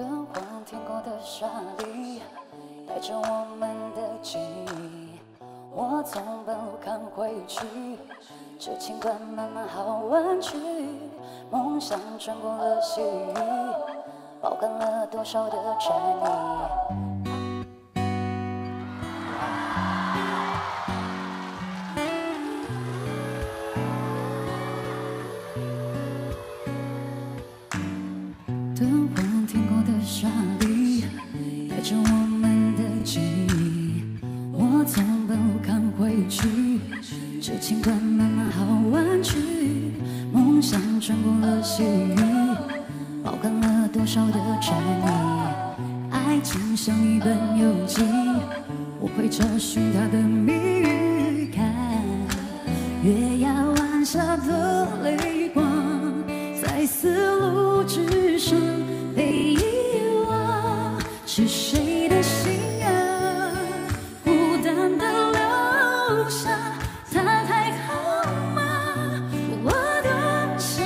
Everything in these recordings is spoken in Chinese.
灯晃天空的沙砾，带着我们的记忆。我从半路看回去，这情关慢慢好弯曲。梦想穿过了细雨，包含了多少的禅意。灯晃天空的沙砾，带着我们的记忆。我从半路看回去，这情关慢慢好弯曲。梦想穿过了细雨，包含了多少的禅意。爱情像一本游记，我会找寻它的谜语。看月牙湾下的泪是谁的心啊？孤单的留下，他还好吗？我多想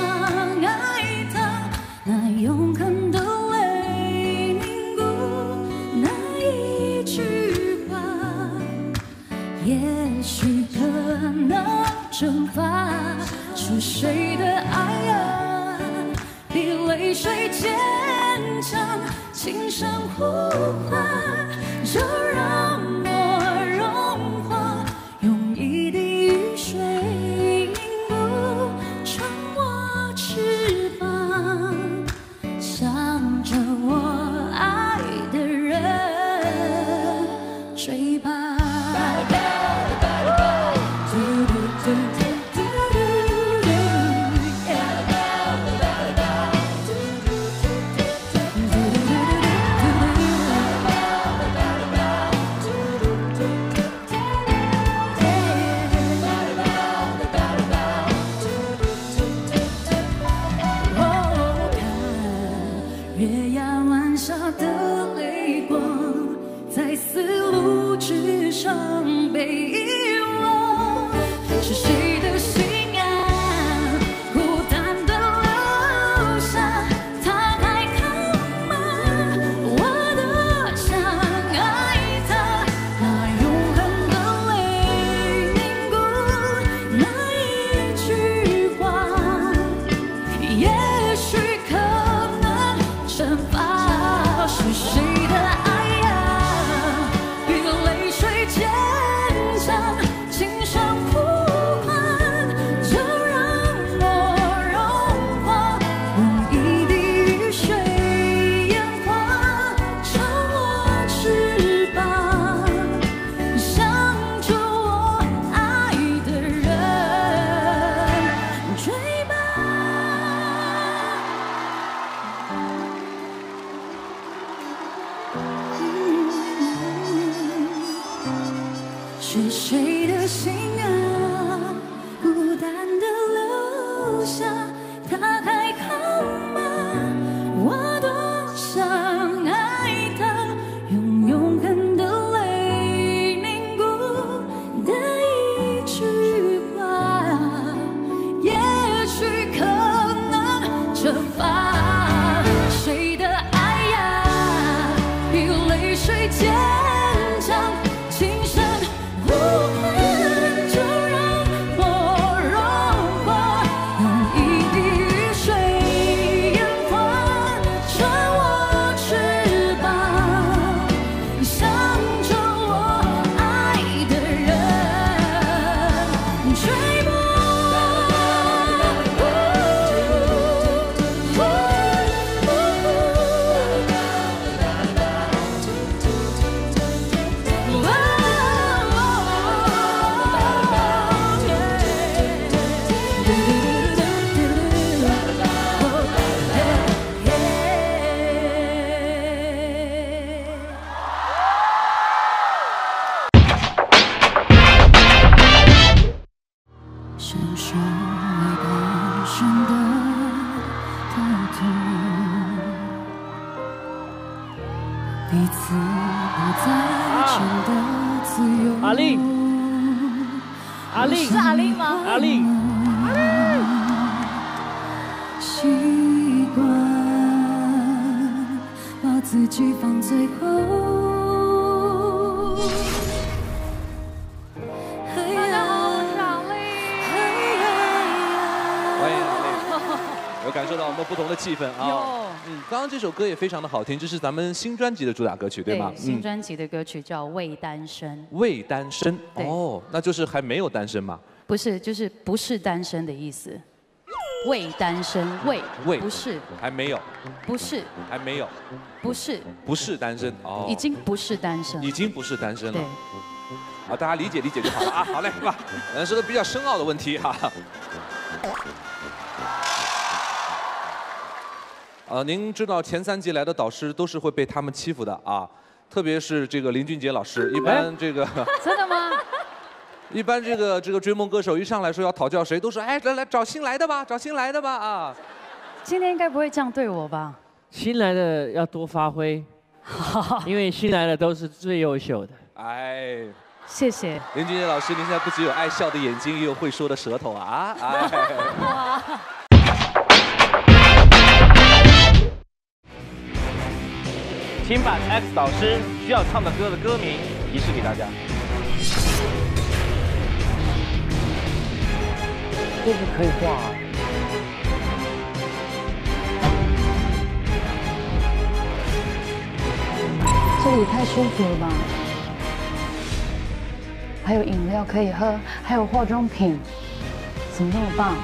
爱他，那永恒的泪凝固那一句话。也许可能蒸发是谁的爱啊，比泪水坚，轻声呼唤，就让我融化，用一滴雨水凝固成我翅膀，向着我爱的人追吧。之上被遗忘，是谁的心啊？孤单的留下，他还好吗？我多想爱他，那永恒的泪凝固那一句话。也许可能蒸发是谁是谁的心啊？孤单的留下，他还阿令，阿令是阿令吗？阿令，习惯把自己放最后。不同的气氛啊有。嗯，刚刚这首歌也非常的好听，这是咱们新专辑的主打歌曲，对吗？新专辑的歌曲叫《未单身》，未单身哦，那就是还没有单身嘛。不是，就是不是单身的意思。未单身，未未不是，还没有，不是，还没有，不是，不是单身哦，已经不是单身。已经不是单身了对。，好，大家理解理解就好了啊。好嘞，是吧？嗯，是个比较深奥的问题哈。呃，您知道前三季来的导师都是会被他们欺负的啊，特别是这个林俊杰老师，一般这个。真的吗？一般这个这个追梦歌手一上来说要讨教谁，都说哎来来找新来的吧，找新来的吧啊。今天应该不会这样对我吧？新来的要多发挥，因为新来的都是最优秀的。哎，谢谢。林俊杰老师，您现在不只有爱笑的眼睛，也有会说的舌头啊！哎，请把 X 导师需要唱的歌的歌名提示给大家。这个可以画、啊。这里太舒服了吧？还有饮料可以喝，还有化妆品，怎么那么棒？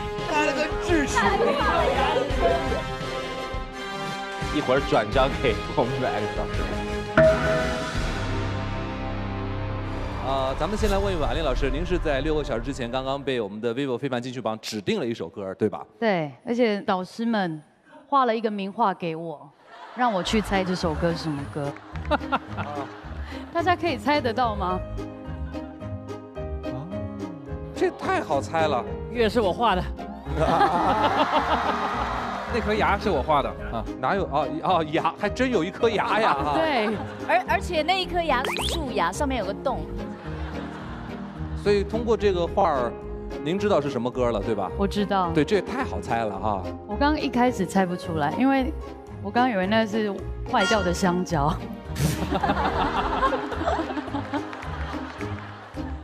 一会儿转交给我们的 X 导师。啊，咱们先来问一问阿林老师，您是在六个小时之前刚刚被我们的 vivo 非凡金曲榜指定了一首歌，对吧？对，而且导师们画了一个名画给我，让我去猜这首歌是什么歌。大家可以猜得到吗？这太好猜了，月是我画的，那颗牙是我画的啊，哪有啊哦牙还真有一颗牙呀！啊，对，而而且那一颗牙是蛀牙，上面有个洞。所以通过这个画儿，您知道是什么歌了，对吧？我知道。对，这也太好猜了啊！我刚刚一开始猜不出来，因为我刚刚以为那是坏掉的香蕉，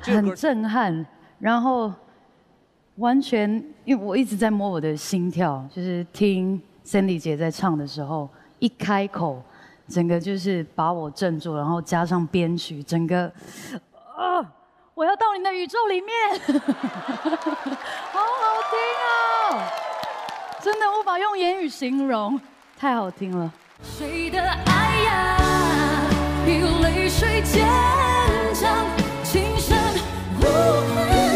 很震撼。然后完全因为我一直在摸我的心跳就是听 cindy 姐在唱的时候一开口整个就是把我镇住然后加上编曲整个啊我要到你的宇宙里面。好好听哦真的无法用言语形容。太好听了。谁的爱呀？比泪水坚强轻声呼唤